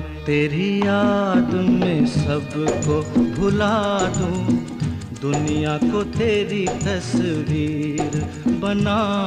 तेरी याद में सबको भुला दूँ। दुनिया को तेरी तस्वीर बना